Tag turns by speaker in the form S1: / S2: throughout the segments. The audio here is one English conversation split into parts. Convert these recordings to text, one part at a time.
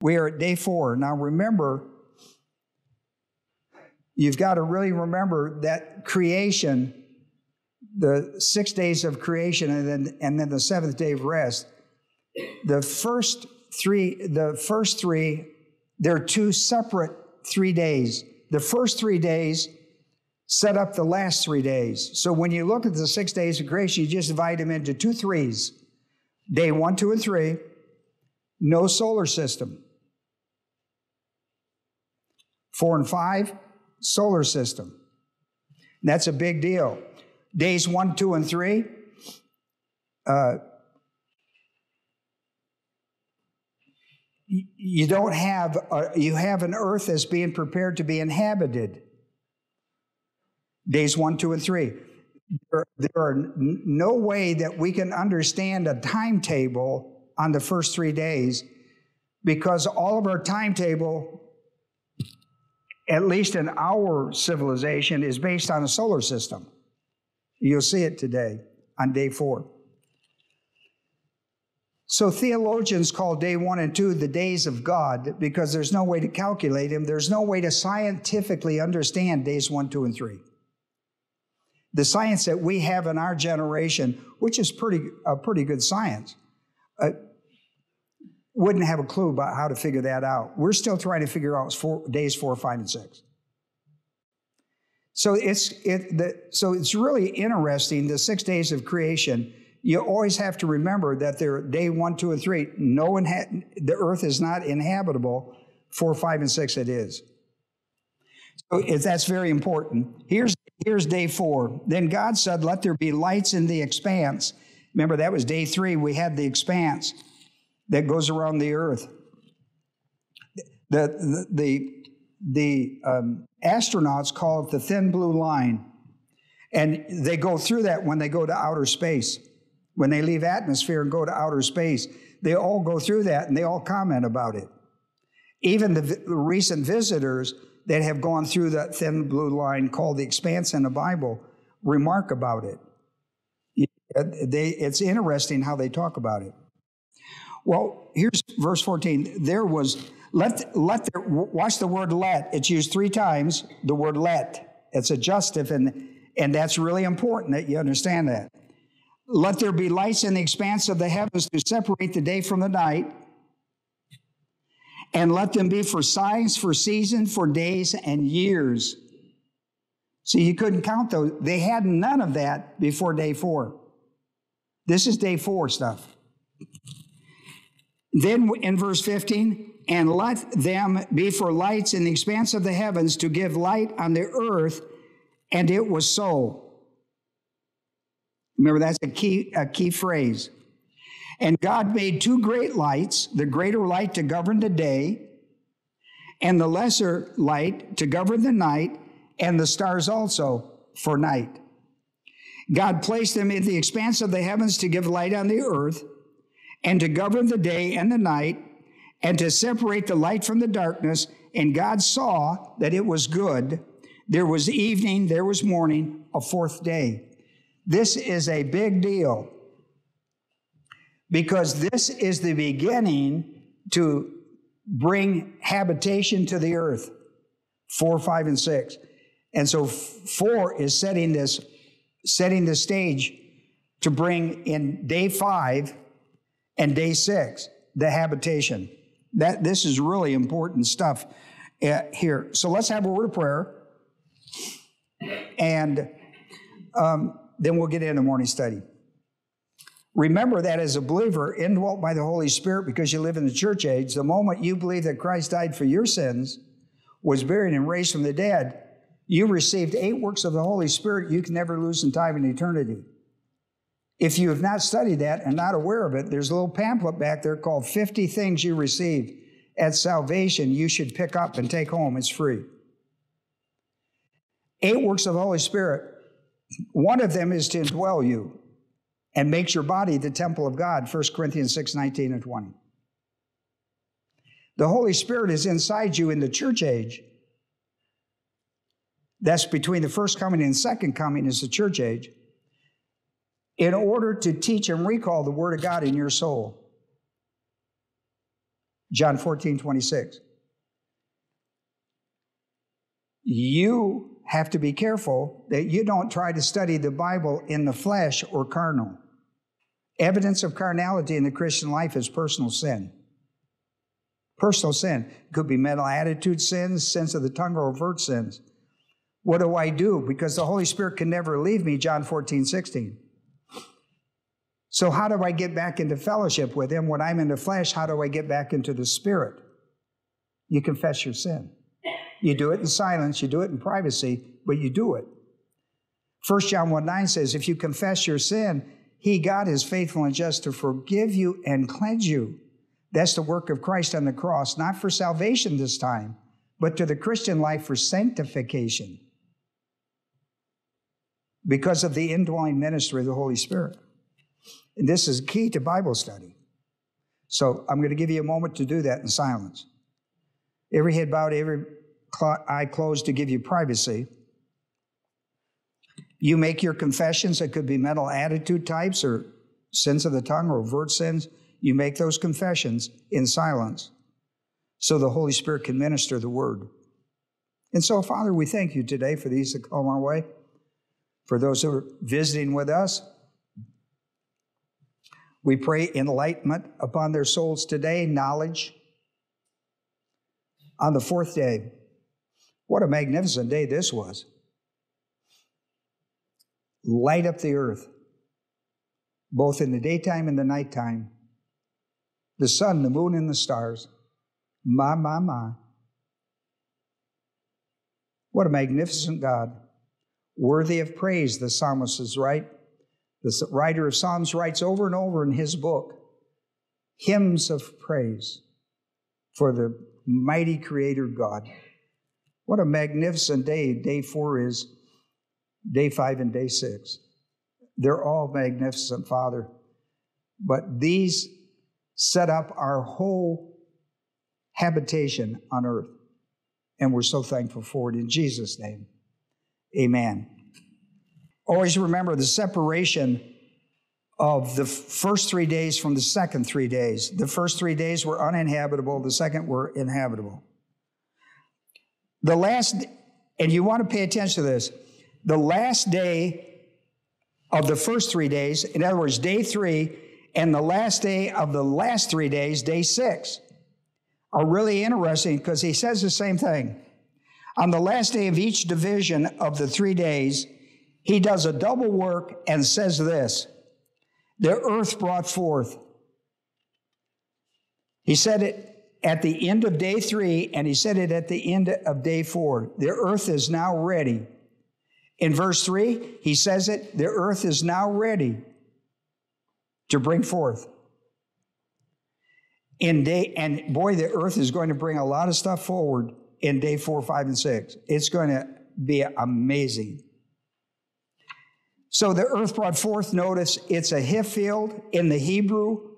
S1: We are at day four. Now remember, you've got to really remember that creation, the six days of creation, and then and then the seventh day of rest. The first three, the first three, they're two separate three days. The first three days set up the last three days. So when you look at the six days of creation, you just divide them into two threes. Day one, two, and three, no solar system. Four and five, solar system. That's a big deal. Days one, two, and three, uh, you don't have, a, you have an earth that's being prepared to be inhabited. Days one, two, and three. There, there are no way that we can understand a timetable on the first three days because all of our timetable, at least in our civilization, is based on a solar system. You'll see it today on day four. So theologians call day one and two the days of God because there's no way to calculate them. There's no way to scientifically understand days one, two, and three. The science that we have in our generation, which is pretty a pretty good science, uh, wouldn't have a clue about how to figure that out. We're still trying to figure out four, days four, five, and six. So it's it the, so it's really interesting. The six days of creation. You always have to remember that they're day one, two, and three. No one had the earth is not inhabitable. Four, five, and six. It is. So that's very important. Here's here's day four. Then God said, "Let there be lights in the expanse." Remember that was day three. We had the expanse that goes around the earth. The, the, the, the um, astronauts call it the thin blue line. And they go through that when they go to outer space. When they leave atmosphere and go to outer space, they all go through that and they all comment about it. Even the v- recent visitors that have gone through that thin blue line called the expanse in the Bible remark about it. They, it's interesting how they talk about it. Well, here's verse 14. There was, let, let there, watch the word let. It's used three times, the word let. It's a adjustive, and, and that's really important that you understand that. Let there be lights in the expanse of the heavens to separate the day from the night, and let them be for signs, for seasons, for days, and years. See, you couldn't count those. They had none of that before day four. This is day four stuff. Then in verse 15, and let them be for lights in the expanse of the heavens to give light on the earth, and it was so. Remember, that's a key, a key phrase. And God made two great lights the greater light to govern the day, and the lesser light to govern the night, and the stars also for night. God placed them in the expanse of the heavens to give light on the earth and to govern the day and the night, and to separate the light from the darkness. And God saw that it was good. There was evening, there was morning, a fourth day. This is a big deal because this is the beginning to bring habitation to the earth. Four, five, and six. And so four is setting this, setting the stage to bring in day five and day six, the habitation. That this is really important stuff uh, here. So let's have a word of prayer, and um, then we'll get into morning study. Remember that as a believer, indwelt by the Holy Spirit, because you live in the church age, the moment you believe that Christ died for your sins, was buried and raised from the dead, you received eight works of the Holy Spirit you can never lose in time and eternity. If you have not studied that and not aware of it, there's a little pamphlet back there called 50 Things You Received at Salvation You Should Pick Up and Take Home. It's free. Eight works of the Holy Spirit. One of them is to indwell you and makes your body the temple of God, 1 Corinthians 6 19 and 20. The Holy Spirit is inside you in the church age. That's between the first coming and second coming is the church age in order to teach and recall the Word of God in your soul. John 14, 26. You have to be careful that you don't try to study the Bible in the flesh or carnal. Evidence of carnality in the Christian life is personal sin. Personal sin could be mental attitude sins, sins of the tongue, or overt sins. What do I do? Because the Holy Spirit can never leave me, John 14, 16. So, how do I get back into fellowship with Him? When I'm in the flesh, how do I get back into the Spirit? You confess your sin. You do it in silence, you do it in privacy, but you do it. 1 John 1 9 says, If you confess your sin, He, God, is faithful and just to forgive you and cleanse you. That's the work of Christ on the cross, not for salvation this time, but to the Christian life for sanctification because of the indwelling ministry of the Holy Spirit. And this is key to Bible study. So I'm going to give you a moment to do that in silence. Every head bowed, every eye closed to give you privacy. You make your confessions. It could be mental attitude types or sins of the tongue or overt sins. You make those confessions in silence so the Holy Spirit can minister the word. And so, Father, we thank you today for these that come our way, for those who are visiting with us. We pray enlightenment upon their souls today, knowledge. On the fourth day, what a magnificent day this was. Light up the earth, both in the daytime and the nighttime the sun, the moon, and the stars. My, my, my. What a magnificent God. Worthy of praise, the psalmist is right. The writer of Psalms writes over and over in his book hymns of praise for the mighty Creator God. What a magnificent day day four is, day five and day six. They're all magnificent, Father. But these set up our whole habitation on earth. And we're so thankful for it in Jesus' name. Amen. Always remember the separation of the first three days from the second three days. The first three days were uninhabitable, the second were inhabitable. The last, and you want to pay attention to this, the last day of the first three days, in other words, day three, and the last day of the last three days, day six, are really interesting because he says the same thing. On the last day of each division of the three days, he does a double work and says this The earth brought forth. He said it at the end of day three, and he said it at the end of day four. The earth is now ready. In verse three, he says it, the earth is now ready to bring forth. In day, and boy, the earth is going to bring a lot of stuff forward in day four, five, and six. It's going to be amazing. So the earth brought forth, notice it's a Hiphil in the Hebrew.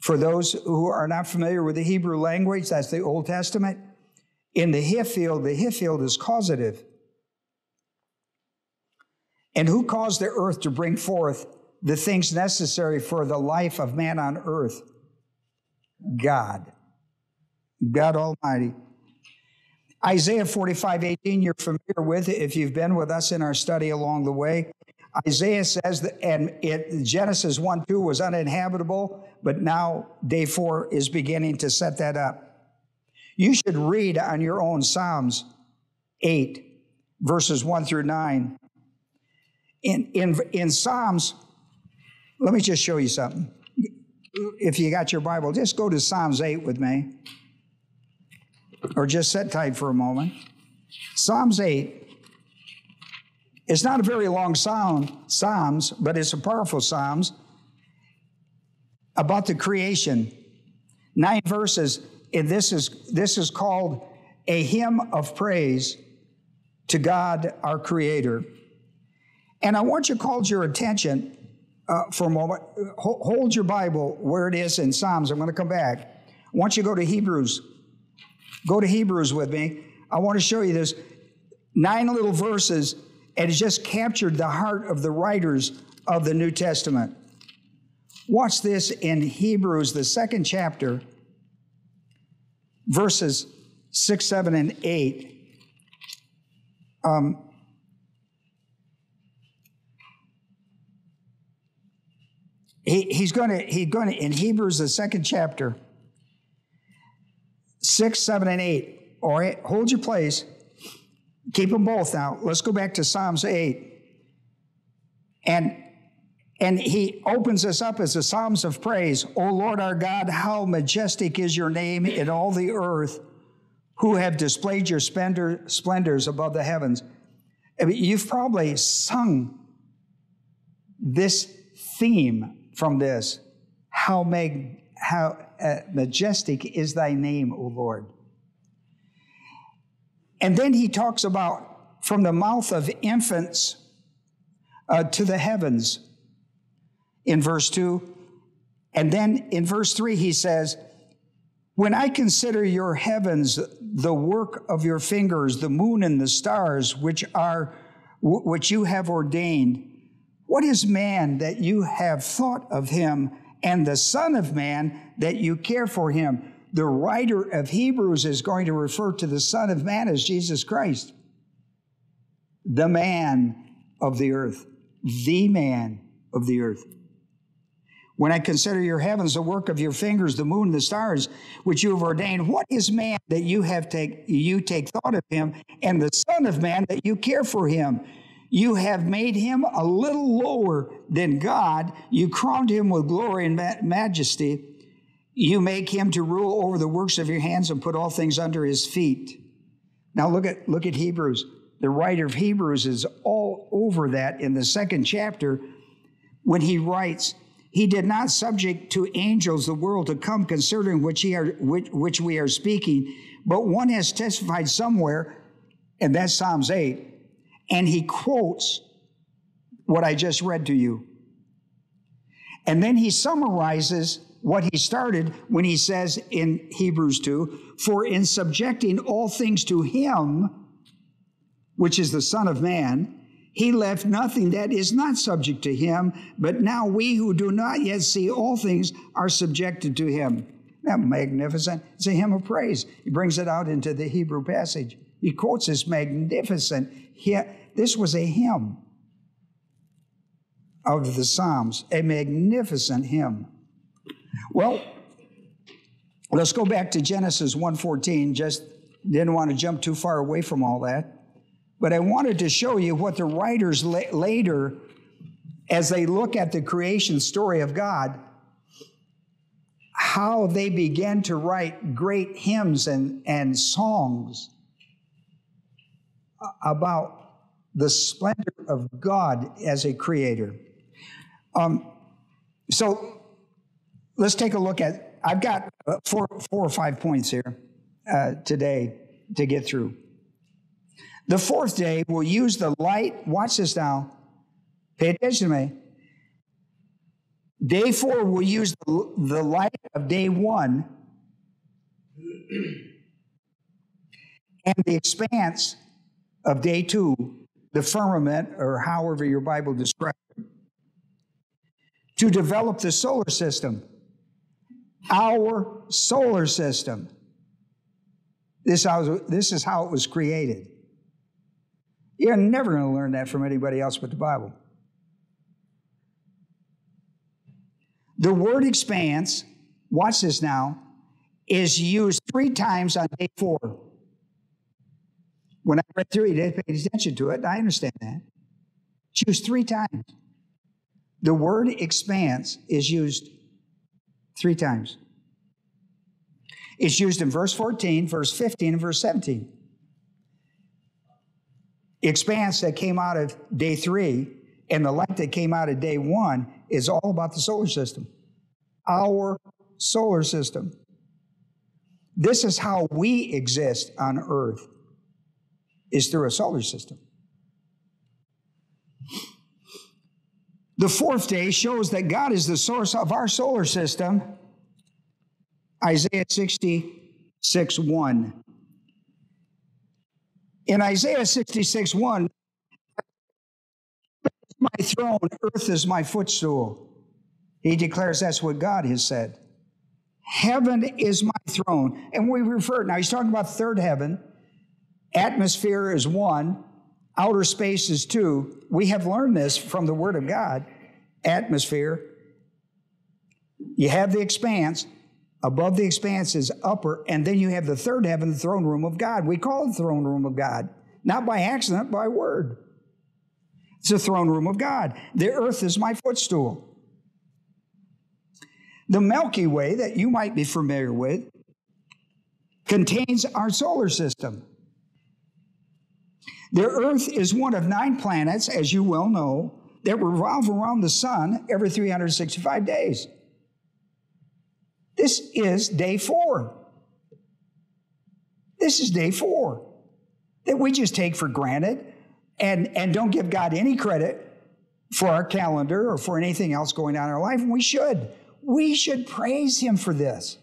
S1: For those who are not familiar with the Hebrew language, that's the Old Testament. In the Hiphil, the Hiphil is causative. And who caused the earth to bring forth the things necessary for the life of man on earth? God. God Almighty. Isaiah 45, 18, you're familiar with it if you've been with us in our study along the way. Isaiah says that, and it, Genesis 1 2 was uninhabitable, but now day four is beginning to set that up. You should read on your own Psalms 8, verses 1 through 9. In, in, in Psalms, let me just show you something. If you got your Bible, just go to Psalms 8 with me. Or just sit tight for a moment. Psalms 8. It's not a very long psalm, Psalms, but it's a powerful Psalms about the creation. Nine verses, and this is this is called a hymn of praise to God our Creator. And I want you to call your attention uh, for a moment. Hold your Bible where it is in Psalms. I'm going to come back. I want you to go to Hebrews. Go to Hebrews with me. I want to show you this nine little verses, and it just captured the heart of the writers of the New Testament. Watch this in Hebrews, the second chapter, verses 6, 7, and 8, um, he, he's going to, he's going to, in Hebrews, the second chapter, 6, 7, and 8. All right, hold your place. Keep them both now. Let's go back to Psalms 8. And and he opens us up as the Psalms of praise. O Lord our God, how majestic is your name in all the earth, who have displayed your splendor, splendors above the heavens. I mean, you've probably sung this theme from this. How, mag, how uh, majestic is thy name, O Lord. And then he talks about from the mouth of infants uh, to the heavens in verse 2. And then in verse 3, he says, When I consider your heavens, the work of your fingers, the moon and the stars, which are which you have ordained, what is man that you have thought of him, and the Son of Man that you care for him? The writer of Hebrews is going to refer to the Son of Man as Jesus Christ, the man of the earth, the man of the earth. When I consider your heavens, the work of your fingers, the moon, the stars, which you have ordained, what is man that you have take you take thought of him, and the Son of Man that you care for him? You have made him a little lower than God. You crowned him with glory and ma- majesty. You make him to rule over the works of your hands and put all things under his feet. Now look at look at Hebrews. The writer of Hebrews is all over that in the second chapter when he writes, he did not subject to angels the world to come concerning which, he are, which, which we are speaking, but one has testified somewhere, and that's Psalms 8, and he quotes what I just read to you. And then he summarizes what he started when he says in Hebrews 2 For in subjecting all things to him, which is the Son of Man, he left nothing that is not subject to him, but now we who do not yet see all things are subjected to him. That magnificent. It's a hymn of praise. He brings it out into the Hebrew passage. He quotes this magnificent. This was a hymn of the Psalms, a magnificent hymn. Well, let's go back to Genesis 1:14. Just didn't want to jump too far away from all that. But I wanted to show you what the writers la- later, as they look at the creation story of God, how they began to write great hymns and, and songs about the splendor of God as a creator. Um, so let's take a look at, I've got four, four or five points here uh, today to get through. The fourth day, we'll use the light. Watch this now. Pay attention to me. Day four, we'll use the, the light of day one and the expanse of day two, the firmament, or however your Bible describes it, to develop the solar system. Our solar system. This, was, this is how it was created. You're never going to learn that from anybody else but the Bible. The word expanse, watch this now, is used three times on day four. When I read through it, I paid attention to it. I understand that. It's used three times. The word expanse is used three times. It's used in verse 14, verse 15, and verse 17 expanse that came out of day three and the light that came out of day one is all about the solar system. Our solar system. This is how we exist on earth, is through a solar system. The fourth day shows that God is the source of our solar system. Isaiah 66 1. In Isaiah 66 1, my throne, earth is my footstool. He declares that's what God has said. Heaven is my throne. And we refer, now he's talking about third heaven. Atmosphere is one, outer spaces too. We have learned this from the Word of God. Atmosphere, you have the expanse, above the expanse is upper, and then you have the third heaven, the throne room of God. We call it the throne room of God, not by accident, by word. It's the throne room of God. The earth is my footstool. The Milky Way that you might be familiar with contains our solar system. The Earth is one of nine planets, as you well know, that revolve around the sun every 365 days. This is day four. This is day four that we just take for granted and, and don't give God any credit for our calendar or for anything else going on in our life. And we should. We should praise Him for this.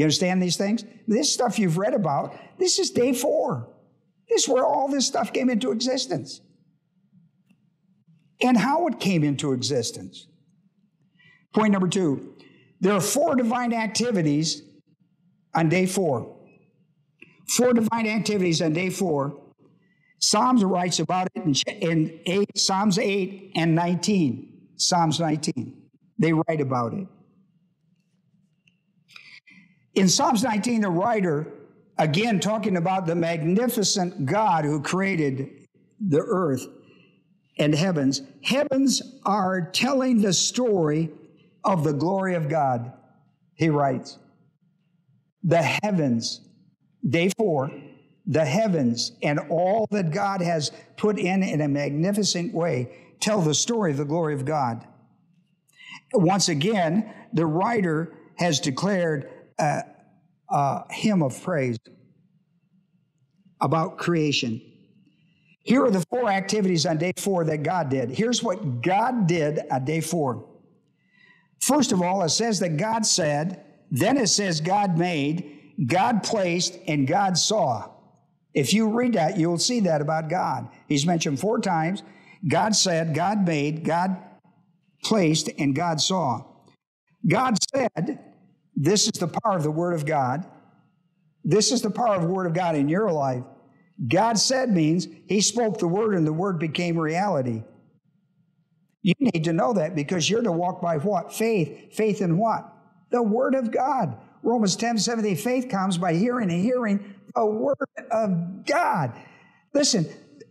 S1: You understand these things? This stuff you've read about, this is day four. This is where all this stuff came into existence. And how it came into existence. Point number two there are four divine activities on day four. Four divine activities on day four. Psalms writes about it in, eight, Psalms 8 and 19. Psalms 19. They write about it. In Psalms 19, the writer, again talking about the magnificent God who created the earth and heavens, heavens are telling the story of the glory of God, he writes. The heavens, day four, the heavens and all that God has put in in a magnificent way tell the story of the glory of God. Once again, the writer has declared a, a hymn of praise about creation. Here are the four activities on day four that God did. Here's what God did on day four. First of all, it says that God said, then it says God made, God placed, and God saw. If you read that, you'll see that about God. He's mentioned four times. God said, God made, God placed, and God saw. God said, This is the power of the Word of God. This is the power of the Word of God in your life. God said means He spoke the Word and the Word became reality. You need to know that because you're to walk by what? Faith. Faith in what? The Word of God. Romans 10 17, faith comes by hearing and hearing the Word of God. Listen,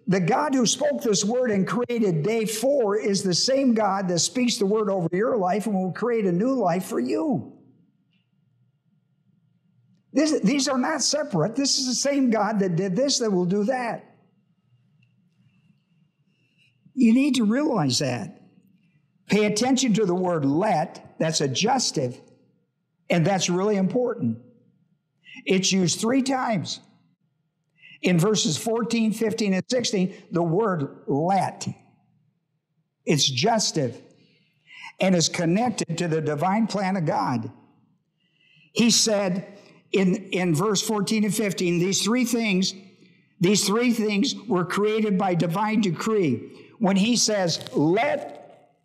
S1: the God who spoke this word and created day four is the same God that speaks the word over your life and will create a new life for you. This, these are not separate. This is the same God that did this that will do that. You need to realize that. Pay attention to the word let, that's a jussive, and that's really important. It's used three times. In verses 14, 15, and 16, the word let. It's jussive and is connected to the divine plan of God. He said in, in verse 14 and 15, these three things, these three things were created by divine decree. When he says, let,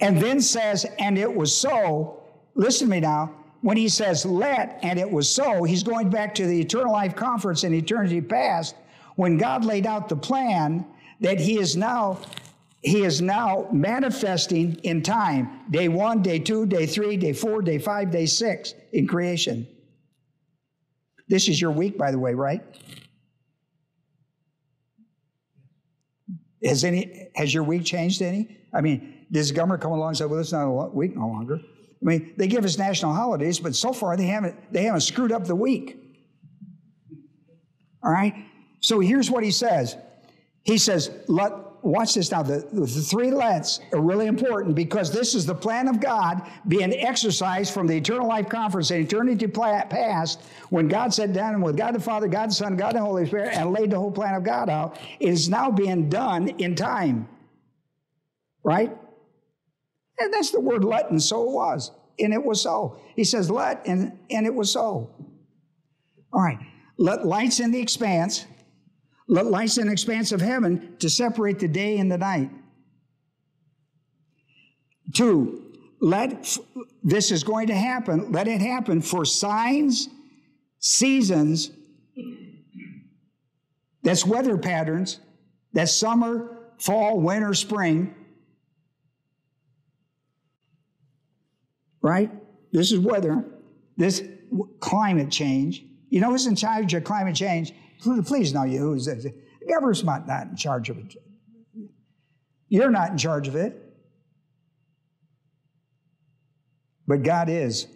S1: and then says, and it was so, listen to me now, when he says let and it was so, he's going back to the eternal life conference in eternity past when God laid out the plan that he is now he is now manifesting in time day one, day two, day three, day four, day five, day six in creation. This is your week, by the way, right? Has any has your week changed any? I mean, does the government come along and say, "Well, it's not a week no longer"? I mean, they give us national holidays, but so far they haven't, they haven't screwed up the week. All right? So here's what he says. He says, let, watch this now. The, the three lets are really important because this is the plan of God being exercised from the eternal life conference in eternity past when God sat down with God the Father, God the Son, God the Holy Spirit and laid the whole plan of God out. It is now being done in time. Right? And that's the word let, and so it was. And it was so. He says, let, and, and it was so. All right. Let lights in the expanse, let lights the expanse of heaven to separate the day and the night. Two, let this is going to happen. Let it happen for signs, seasons. That's weather patterns. That's summer, fall, winter, spring. Right? This is weather. This climate change. You know who's in charge of climate change? Please know you. The government's not, not in charge of it. You're not in charge of it. But God is.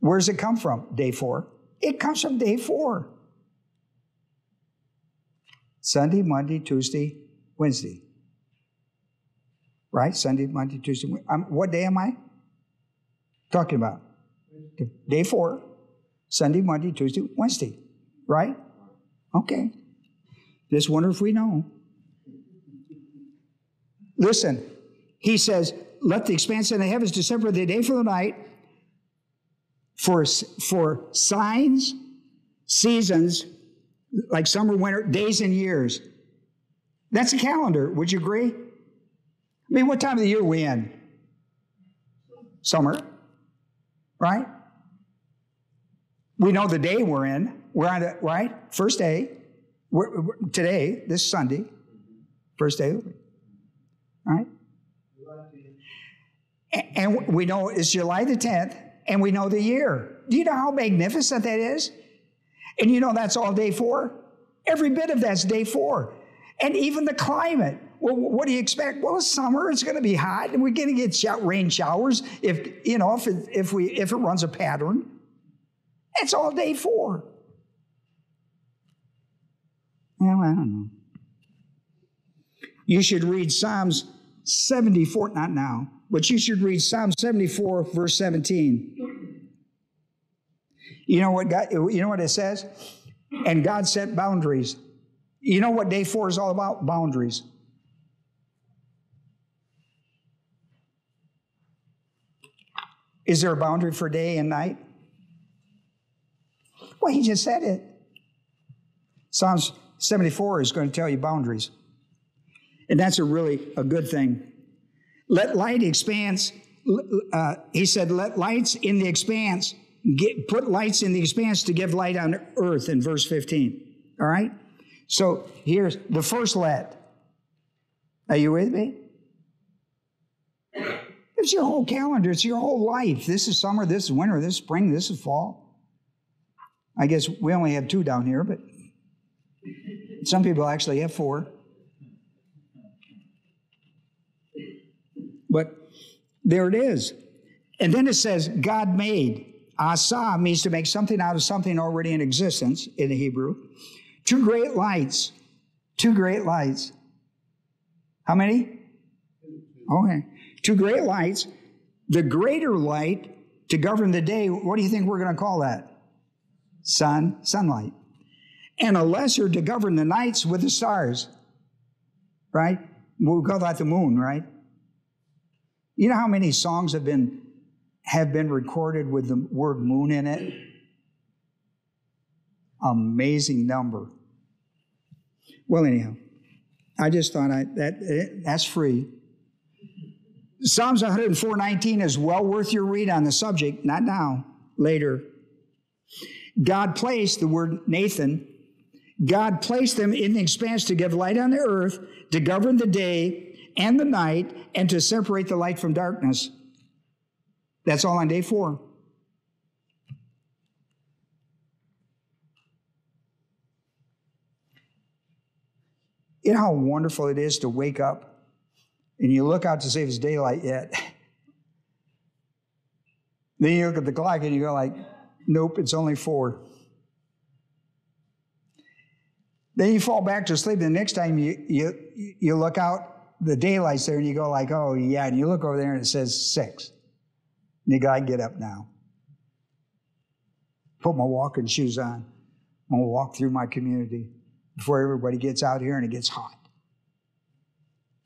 S1: Where does it come from? Day four. It comes from day four. Sunday, Monday, Tuesday, Wednesday. Right? Sunday, Monday, Tuesday. Um, what day am I talking about? Day four. Sunday, Monday, Tuesday, Wednesday. Right? Okay. Just wonder if we know. Listen, he says, let the expanse of the heavens to separate the day from the night for, for signs, seasons, like summer, winter, days and years. That's a calendar. Would you agree? I mean, what time of the year are we in? Summer, right? We know the day we're in. We're on the, right? First day. We're, we're, today, this Sunday, first day, right? And we know it's July the 10th, and we know the year. Do you know how magnificent that is? And you know that's all day four? Every bit of that's day four. And even the climate. Well, what do you expect? Well, it's summer. It's going to be hot, and we're going to get rain showers if you know if it, if we if it runs a pattern. It's all day four. Well, I don't know. You should read Psalms 74, not now, but you should read Psalm 74, verse 17. You know what God, you know what it says? And God set boundaries. You know what day four is all about? Boundaries. Is there a boundary for day and night? Well, he just said it. Psalms 74 is going to tell you boundaries. And that's a really a good thing. Let light expanse, uh, he said, let lights in the expanse, get, put lights in the expanse to give light on earth in verse 15. All right? So here's the first let. Are you with me? It's your whole calendar. It's your whole life. This is summer, this is winter, this is spring, this is fall. I guess we only have two down here, but some people actually have four. But there it is. And then it says, God made. Asa means to make something out of something already in existence in the Hebrew. Two great lights. Two great lights. How many? Okay. Two great lights. The greater light to govern the day, what do you think we're going to call that? Sun, sunlight. And a lesser to govern the nights with the stars. Right? We call that the moon, right? You know how many songs have been have been recorded with the word moon in it? Amazing number. Well, anyhow, I just thought I, that eh, that's free. Psalms 104:19 is well worth your read on the subject. Not now, later. God placed the word natan. God placed them in the expanse to give light on the earth, to govern the day, and the night and to separate the light from darkness. That's all on day four. You know how wonderful it is to wake up and you look out to see if it's daylight yet. then you look at the clock and you go like, nope, it's only four. Then you fall back to sleep. The next time you, you, you look out, the daylight's there and you go like, oh yeah, and you look over there and it says six. And you go, I get up now. Put my walking shoes on. I'm gonna walk through my community before everybody gets out here and it gets hot.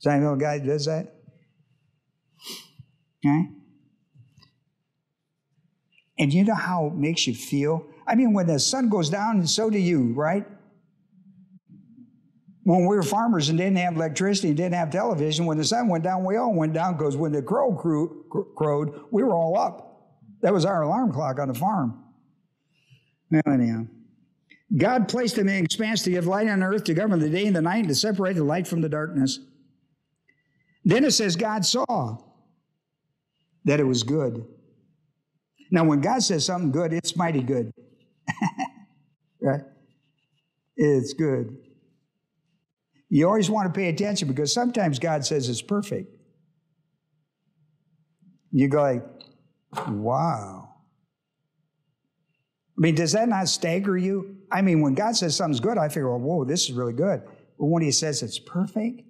S1: Does any know guy does that? Okay? And you know how it makes you feel? I mean, when the sun goes down, and so do you, right? When we were farmers and didn't have electricity and didn't have television, when the sun went down, we all went down because when the crow crew, crowed, we were all up. That was our alarm clock on the farm. Well, anyhow. God placed him in expanse to give light on earth, to govern the day and the night, and to separate the light from the darkness. Then it says, God saw that it was good. Now, when God says something good, it's mighty good. right? It's good. You always want to pay attention because sometimes God says it's perfect. You go like, wow. I mean, does that not stagger you? I mean, when God says something's good, I figure, well, whoa, this is really good. But when He says it's perfect,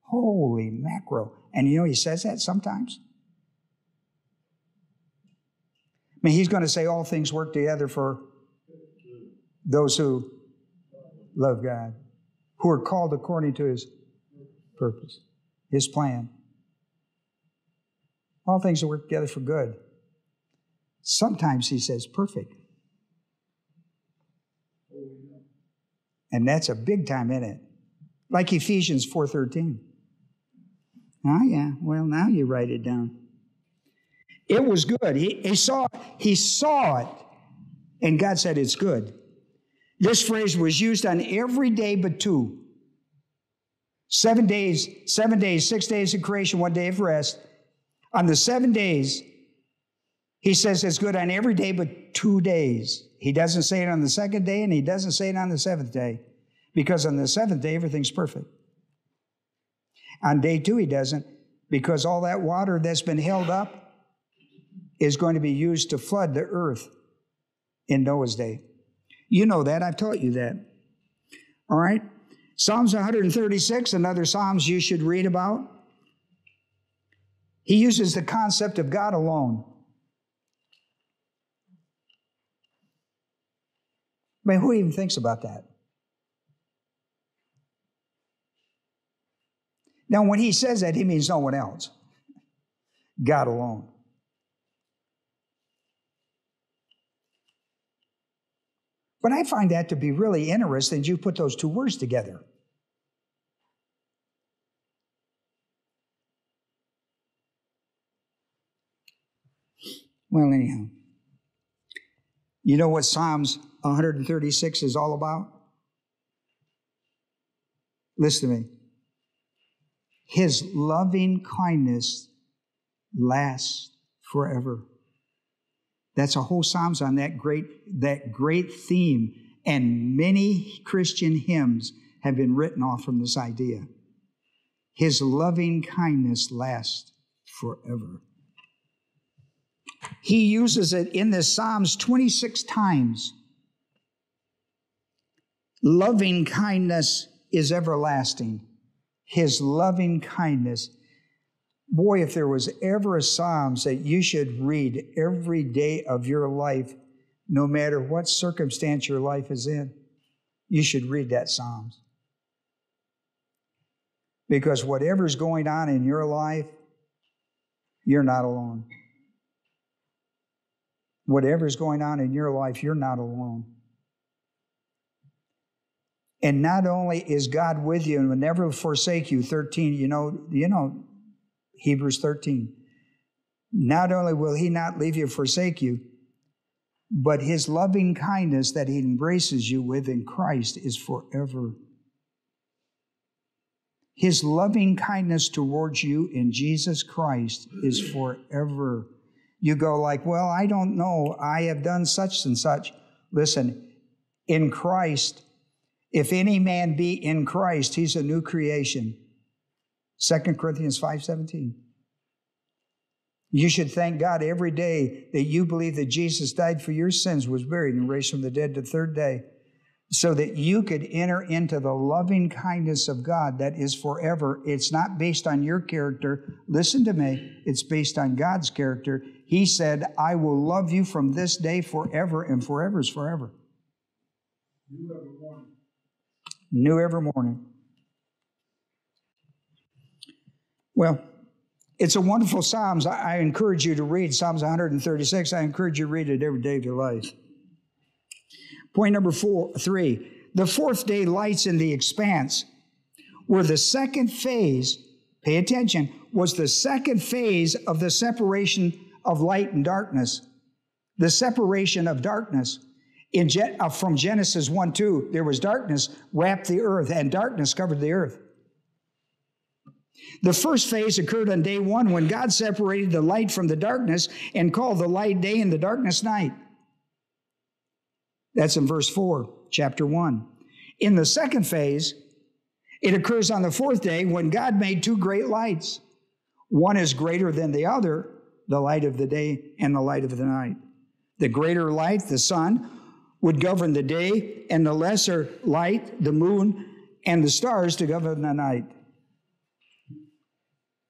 S1: holy macro. And you know, He says that sometimes. I mean, He's going to say all things work together for those who love God, who are called according to His purpose, His plan. All things will work together for good. Sometimes he says perfect. And that's a big time in it. Like Ephesians 4:13. Oh yeah, well now you write it down. It was good. He, he saw he saw it, and God said it's good. This phrase was used on every day but two. Seven days, seven days, six days of creation, one day of rest. On the seven days, he says it's good on every day but two days. He doesn't say it on the second day and he doesn't say it on the seventh day because on the seventh day everything's perfect. On day two, he doesn't because all that water that's been held up is going to be used to flood the earth in Noah's day. You know that. I've taught you that. All right? Psalms 136, another Psalms you should read about. He uses the concept of God alone. I mean, who even thinks about that? Now, when he says that, he means no one else, God alone. But I find that to be really interesting. You put those two words together. Well, anyhow, you know what Psalms 136 is all about? Listen to me. His loving kindness lasts forever. That's a whole Psalms on that great, that great theme. And many Christian hymns have been written off from this idea. His loving kindness lasts forever. He uses it in the Psalms 26 times. Loving kindness is everlasting. His loving kindness. Boy, if there was ever a Psalms that you should read every day of your life, no matter what circumstance your life is in, you should read that Psalms. Because whatever's going on in your life, you're not alone. Whatever's going on in your life, you're not alone. And not only is God with you and will never forsake you, 13, you know, you know, Hebrews 13. Not only will he not leave you, forsake you, but his loving kindness that he embraces you with in Christ is forever. His loving kindness towards you in Jesus Christ is forever. You go like, well, I don't know. I have done such and such. Listen, in Christ, if any man be in Christ, he's a new creation. 2 Corinthians 5:17. You should thank God every day that you believe that Jesus died for your sins, was buried, and raised from the dead the third day, so that you could enter into the loving kindness of God that is forever. It's not based on your character. Listen to me. It's based on God's character. He said, I will love you from this day forever, and forever is forever. New every morning. New every morning. Well, it's a wonderful Psalms. I, I encourage you to read Psalms 136. I encourage you to read it every day of your life. Point number four, three. the fourth day lights in the expanse were the second phase, pay attention, was the second phase of the separation of light and darkness. The separation of darkness. In, uh, from Genesis 1 2, there was darkness wrapped the earth, and darkness covered the earth. The first phase occurred on day one when God separated the light from the darkness and called the light day and the darkness night. That's in verse 4, chapter 1. In the second phase, it occurs on the fourth day when God made two great lights. One is greater than the other, the light of the day and the light of the night. The greater light, the sun, would govern the day, and the lesser light, the moon, and the stars to govern the night.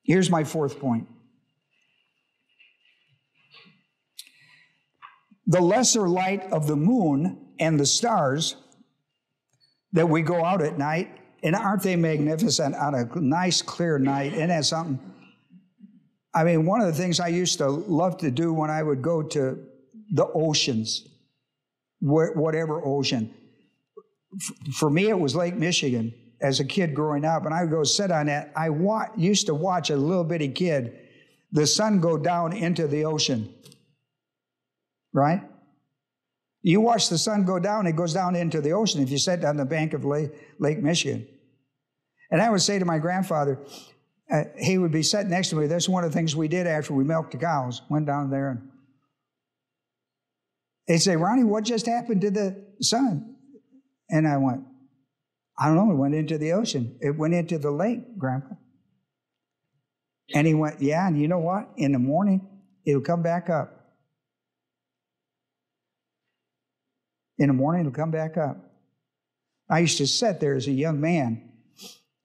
S1: Here's my fourth point. The lesser light of the moon and the stars that we go out at night, and aren't they magnificent on a nice, clear night? Isn't something? I mean, one of the things I used to love to do when I would go to the oceans, whatever ocean. For me, it was Lake Michigan as a kid growing up, and I would go sit on that. I wa- used to watch a little bitty kid, the sun go down into the ocean. Right? You watch the sun go down, it goes down into the ocean if you sit on the bank of Lake, Lake Michigan. And I would say to my grandfather, uh, he would be sitting next to me. That's one of the things we did after we milked the cows. Went down there and he'd say, Ronnie, what just happened to the sun? And I went, I don't know. It went into the ocean. It went into the lake, Grandpa. And he went, Yeah, and you know what? In the morning, it'll come back up. In the morning, it'll come back up. I used to sit there as a young man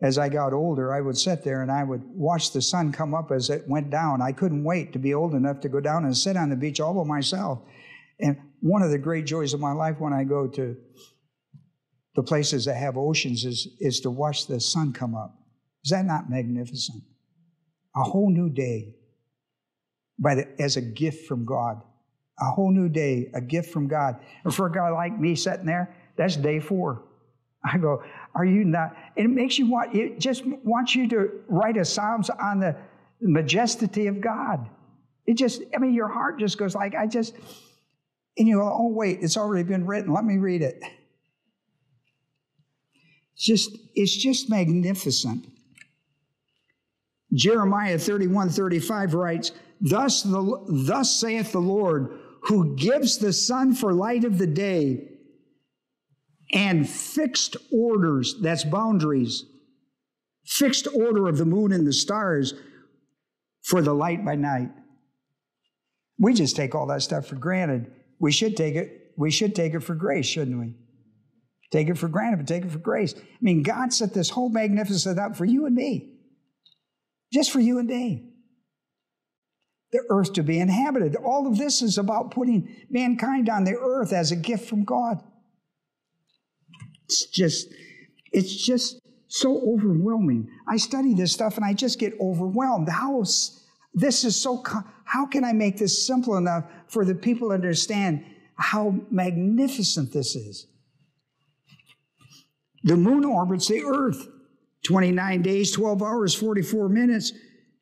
S1: as I got older, I would sit there and I would watch the sun come up as it went down. I couldn't wait to be old enough to go down and sit on the beach all by myself. And one of the great joys of my life when I go to the places that have oceans is, is to watch the sun come up. Is that not magnificent? A whole new day by the, as a gift from God. A whole new day, a gift from God. And for a guy like me sitting there, that's day four. I go, are you not? And it makes you want, it just wants you to write a Psalms on the majesty of God. It just, I mean, your heart just goes like, I just, and you go, oh, wait, it's already been written. Let me read it. Just, it's just magnificent. Jeremiah 31 35 writes, Thus, the, thus saith the Lord, who gives the sun for light of the day and fixed orders, that's boundaries, fixed order of the moon and the stars for the light by night. We just take all that stuff for granted. We should take it, we should take it for grace, shouldn't we? Take it for granted, but take it for grace. I mean, God set this whole magnificent up for you and me. Just for you and me. The earth to be inhabited. All of this is about putting mankind on the earth as a gift from God. It's just, it's just so overwhelming. I study this stuff and I just get overwhelmed. How this is so, how can I make this simple enough for the people to understand how magnificent this is? The moon orbits the earth 29 days, 12 hours, 44 minutes,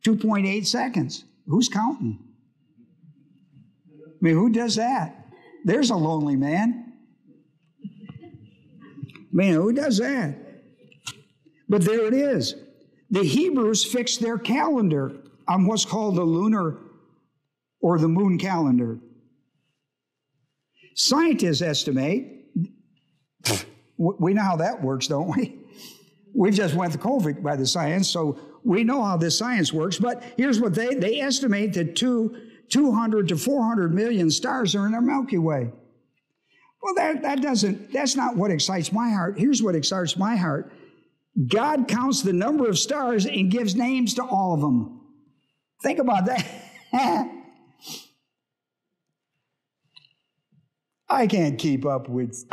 S1: 2.8 seconds. Who's counting? I mean, who does that? There's a lonely man. Man, who does that? But there it is. The Hebrews fixed their calendar on what's called the lunar or the moon calendar. Scientists estimate, we know how that works, don't we? We've just went the COVID by the science, so we know how this science works. But here's what they, they estimate that two, 200 to 400 million stars are in our Milky Way. Well, that, that doesn't, that's not what excites my heart. Here's what excites my heart God counts the number of stars and gives names to all of them. Think about that. I can't keep up with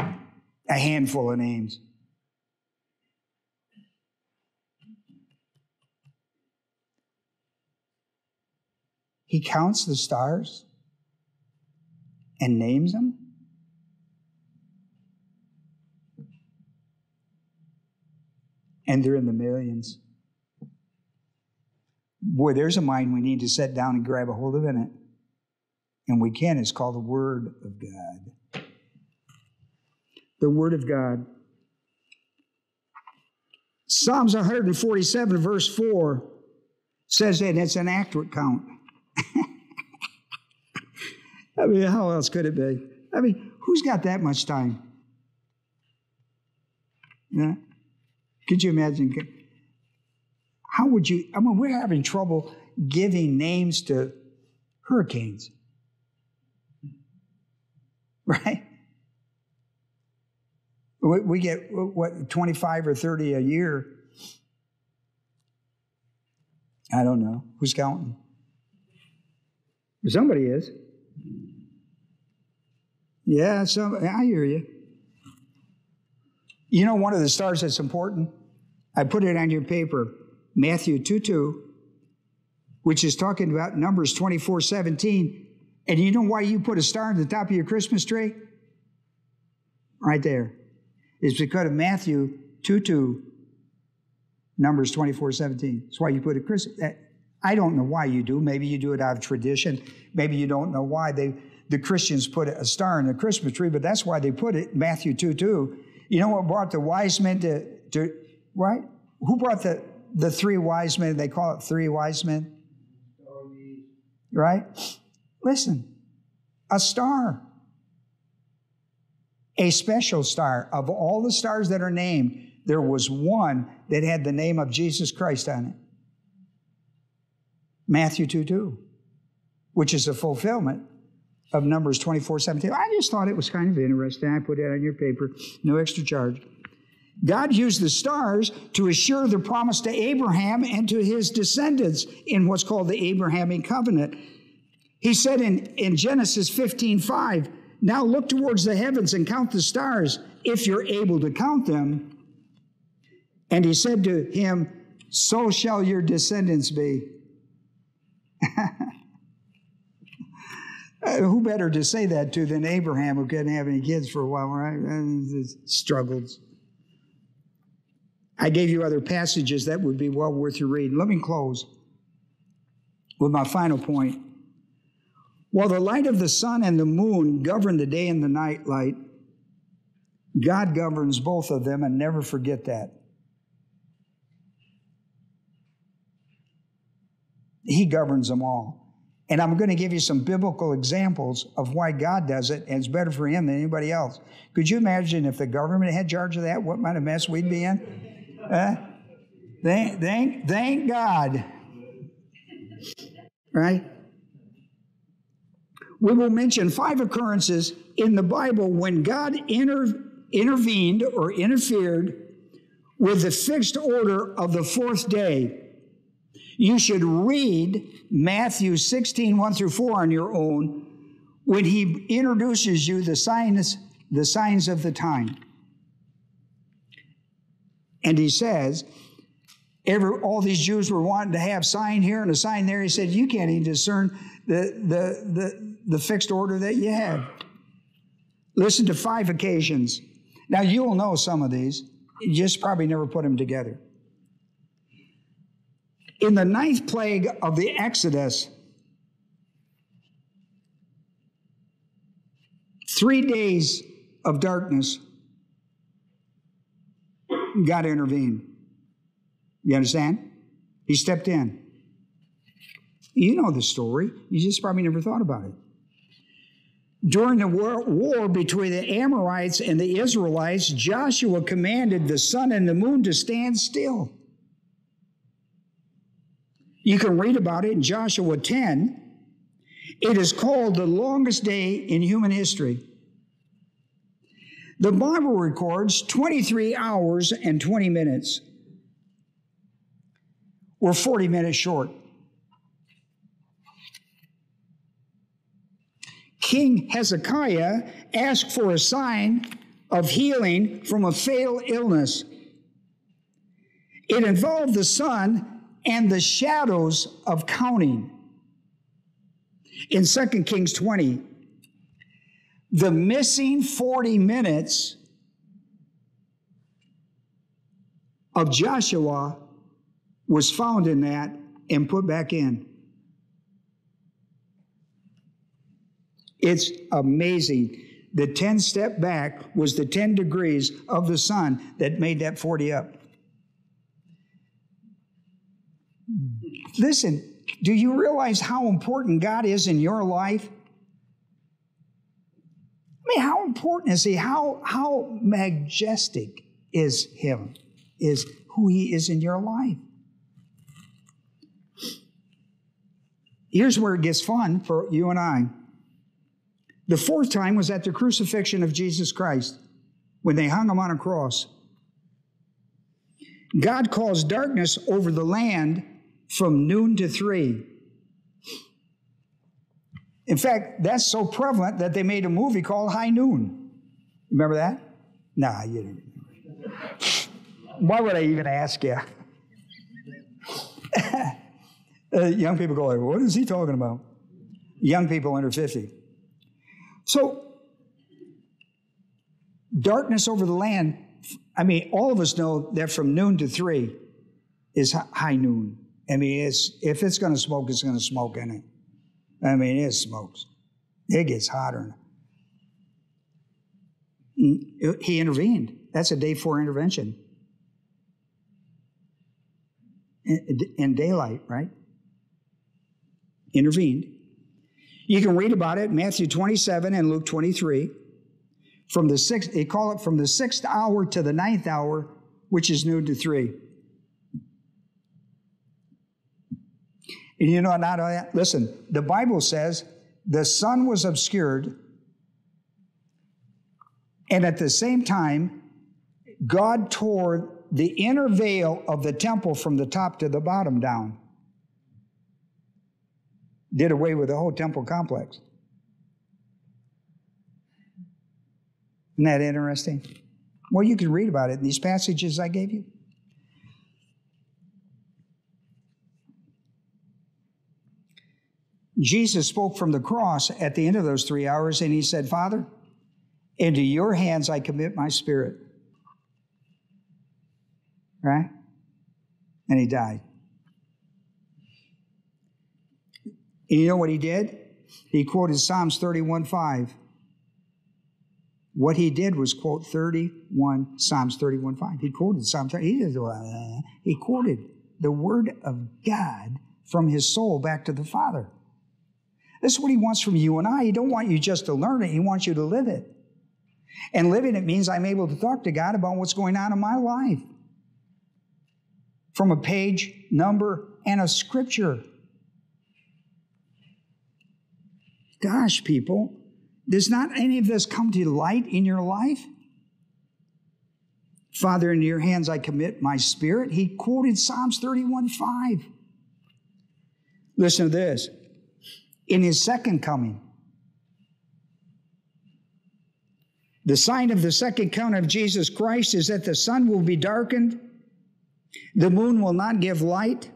S1: a handful of names. He counts the stars and names them. and they're in the millions. Boy, there's a mind we need to set down and grab a hold of in it. And we can. It's called the Word of God. The Word of God. Psalms 147, verse 4 says that it's an accurate count. I mean, how else could it be? I mean, who's got that much time? Yeah. Could you imagine? How would you? I mean, we're having trouble giving names to hurricanes, right? We get what 25 or 30 a year. I don't know. Who's counting? Somebody is. Yeah, some, I hear you. You know, one of the stars that's important? I put it on your paper Matthew 2 2, which is talking about Numbers 24 17. And you know why you put a star on the top of your Christmas tree? Right there. It's because of Matthew 2 2, Numbers 24 17. That's why you put a Christmas. Eh, I don't know why you do. Maybe you do it out of tradition. Maybe you don't know why they the Christians put a star in the Christmas tree, but that's why they put it Matthew 2 2. You know what brought the wise men to, to right? Who brought the, the three wise men? They call it three wise men. Right? Listen, a star, a special star. Of all the stars that are named, there was one that had the name of Jesus Christ on it. Matthew 2 2, which is a fulfillment of Numbers 24 17. I just thought it was kind of interesting. I put it on your paper, no extra charge. God used the stars to assure the promise to Abraham and to his descendants in what's called the Abrahamic covenant. He said in, in Genesis 15 5, Now look towards the heavens and count the stars, if you're able to count them. And he said to him, So shall your descendants be. Uh, who better to say that to than Abraham, who couldn't have any kids for a while, right? And struggles. I gave you other passages that would be well worth your reading. Let me close with my final point. While the light of the sun and the moon govern the day and the night light, God governs both of them, and never forget that. He governs them all. And I'm going to give you some biblical examples of why God does it, and it's better for Him than anybody else. Could you imagine if the government had charge of that, what kind of mess we'd be in? Uh, thank, thank, thank God. Right? We will mention five occurrences in the Bible when God inter, intervened or interfered with the fixed order of the fourth day you should read Matthew 16, 1 through 4 on your own when he introduces you the signs, the signs of the time. And he says, every, all these Jews were wanting to have sign here and a sign there. He said, you can't even discern the, the, the, the fixed order that you have. Listen to five occasions. Now, you'll know some of these. You just probably never put them together. In the ninth plague of the Exodus, three days of darkness, God intervened. You understand? He stepped in. You know the story. You just probably never thought about it. During the war, war, between the Amorites and the Israelites, Joshua commanded the sun and the moon to stand still. You can read about it in Joshua 10. It is called the longest day in human history. The Bible records 23 hours and 20 minutes. We're 40 minutes short. King Hezekiah asked for a sign of healing from a fatal illness. It involved the sun and the shadows of counting. In 2 Kings 20, the missing 40 minutes of Joshua was found in that and put back in. It's amazing. The 10 step back was the 10 degrees of the sun that made that 40 up. Listen, do you realize how important God is in your life? I mean, how important is He? How, how majestic is Him? Is who He is in your life? Here's where it gets fun for you and I. The fourth time was at the crucifixion of Jesus Christ when they hung him on a cross. God caused darkness over the land from noon to three. In fact, that's so prevalent that they made a movie called High Noon. Remember that? Nah, you didn't. Why would I even ask you? uh, young people go like, what is he talking about? Young people under 50. So, darkness over the land, I mean, all of us know that from noon to three is high noon. I mean, it's, if it's going to smoke, it's going to smoke in it. I mean, it smokes. It gets hotter. He intervened. That's a day four intervention. In, in daylight, right? Intervened. You can read about it Matthew 27 and Luke 23. From the sixth, they call it from the sixth hour to the ninth hour, which is noon to three. And you know, not only that, listen, the Bible says the sun was obscured, and at the same time, God tore the inner veil of the temple from the top to the bottom down. Did away with the whole temple complex. Isn't that interesting? Well, you can read about it in these passages I gave you. Jesus spoke from the cross at the end of those three hours and he said, Father, into your hands I commit my spirit. Right? And he died. And you know what he did? He quoted Psalms 31 5. What he did was quote 31, Psalms 31 5. He quoted Psalm 30. He, he quoted the word of God from his soul back to the Father. This is what he wants from you and I. He don't want you just to learn it. He wants you to live it. And living it means I'm able to talk to God about what's going on in my life. From a page, number, and a scripture. Gosh, people, does not any of this come to light in your life? Father, into your hands I commit my spirit. He quoted Psalms 31 5. Listen to this in his second coming. The sign of the second coming of Jesus Christ is that the sun will be darkened, the moon will not give light,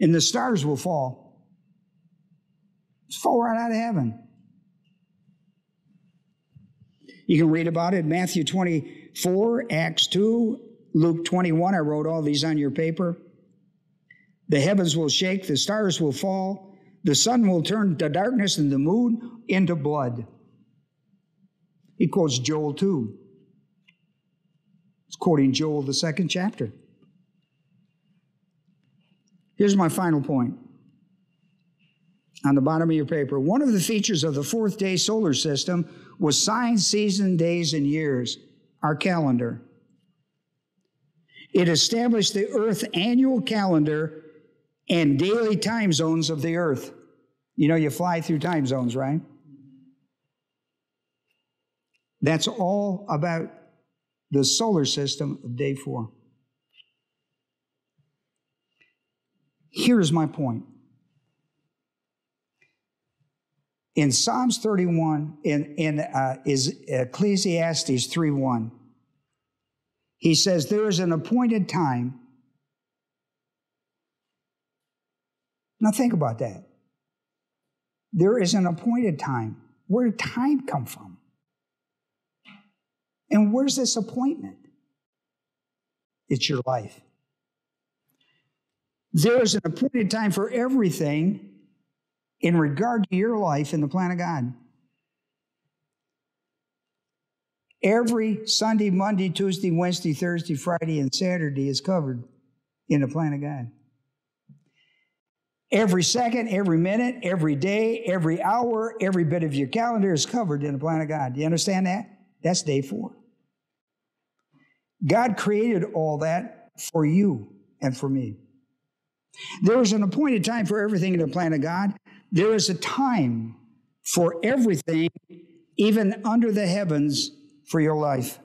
S1: and the stars will fall. Fall right out of heaven. You can read about it Matthew 24, Acts 2, Luke 21. I wrote all these on your paper. The heavens will shake, the stars will fall, the sun will turn to darkness and the moon into blood. He quotes Joel 2. He's quoting Joel, the second chapter. Here's my final point on the bottom of your paper. One of the features of the fourth day solar system was signs, season, days, and years, our calendar. It established the Earth annual calendar and daily time zones of the Earth. You know, you fly through time zones, right? That's all about the solar system of day four. Here's my point. In Psalms 31, in, in uh, is Ecclesiastes 3 1, he says, There is an appointed time. Now think about that. There is an appointed time. Where did time come from? And where's this appointment? It's your life. There is an appointed time for everything in regard to your life in the plan of God. Every Sunday, Monday, Tuesday, Wednesday, Thursday, Friday, and Saturday is covered in the plan of God. Every second, every minute, every day, every hour, every bit of your calendar is covered in the plan of God. Do you understand that? That's day four. God created all that for you and for me. There is an appointed time for everything in the plan of God. There is a time for everything, even under the heavens, for your life.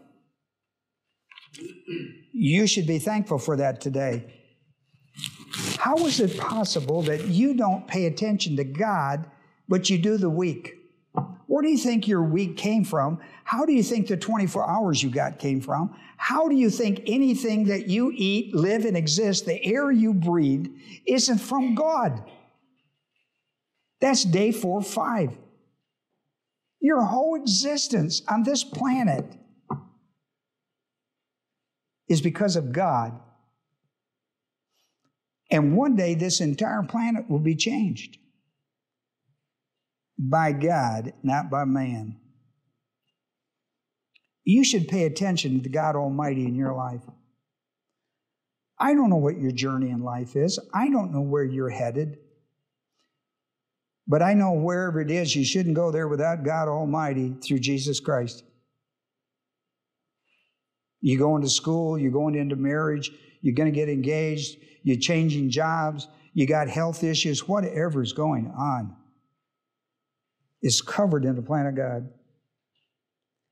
S1: You should be thankful for that today. How is it possible that you don't pay attention to God, but you do the week? Where do you think your week came from? How do you think the 24 hours you got came from? How do you think anything that you eat, live, and exist, the air you breathe, isn't from God? That's day four, five. Your whole existence on this planet is because of God and one day, this entire planet will be changed by God, not by man. You should pay attention to God Almighty in your life. I don't know what your journey in life is, I don't know where you're headed. But I know wherever it is, you shouldn't go there without God Almighty through Jesus Christ. You go into school, you're going into marriage, you're going to get engaged, you're changing jobs, you got health issues, whatever's going on is covered in the plan of God.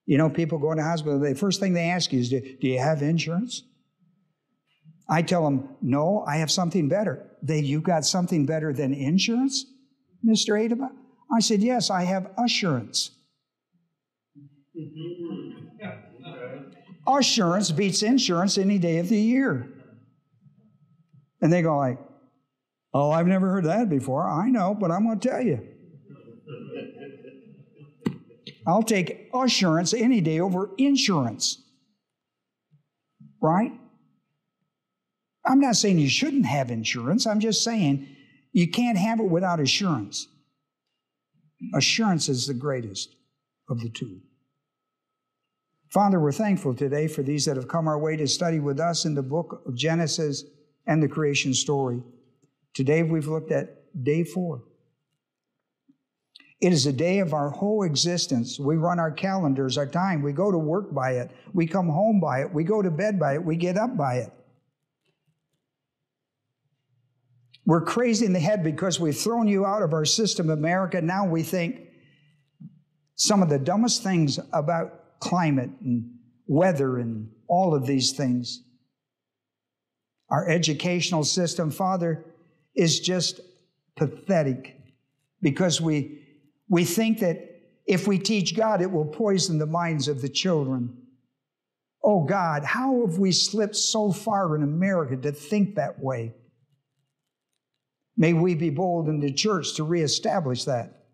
S1: You know, people go into hospital, the first thing they ask you is, do, do you have insurance? I tell them, no, I have something better. They, you got something better than insurance, Mr. Adema? I said, yes, I have assurance. assurance beats insurance any day of the year. And they go like, "Oh, I've never heard that before." I know, but I'm going to tell you. I'll take assurance any day over insurance. Right? I'm not saying you shouldn't have insurance. I'm just saying you can't have it without assurance. Assurance is the greatest of the two. Father, we're thankful today for these that have come our way to study with us in the book of Genesis and the creation story. Today we've looked at day four. It is a day of our whole existence. We run our calendars, our time. We go to work by it. We come home by it. We go to bed by it. We get up by it. We're crazy in the head because we've thrown you out of our system, America. Now we think some of the dumbest things about climate and weather and all of these things our educational system, Father, is just pathetic because we, we think that if we teach God, it will poison the minds of the children. Oh God, how have we slipped so far in America to think that way? May we be bold in the church to reestablish that.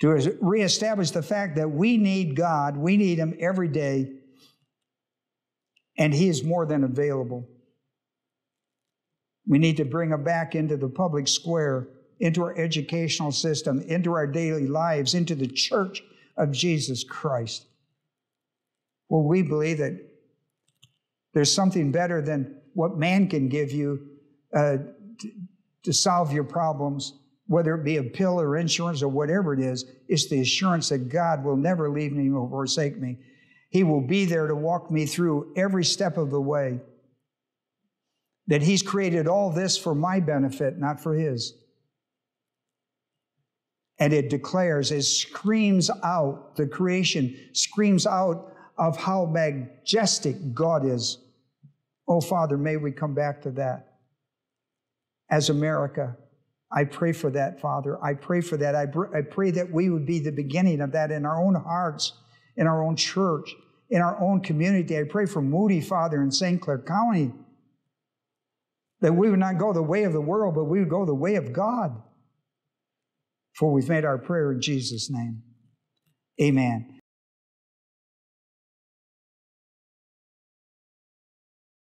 S1: To reestablish the fact that we need God, we need Him every day, and He is more than available. We need to bring Him back into the public square, into our educational system, into our daily lives, into the church of Jesus Christ. Well, we believe that there's something better than what man can give you uh, to solve your problems, whether it be a pill or insurance or whatever it is. It's the assurance that God will never leave me or forsake me. He will be there to walk me through every step of the way that He's created all this for my benefit, not for His. And it declares, it screams out, the creation screams out of how majestic God is. Oh, Father, may we come back to that. As America, I pray for that, Father. I pray for that. I, br- I pray that we would be the beginning of that in our own hearts, in our own church, in our own community. I pray for Moody, Father, in St. Clair County that we would not go the way of the world, but we would go the way of God. For we've made our prayer in Jesus' name. Amen.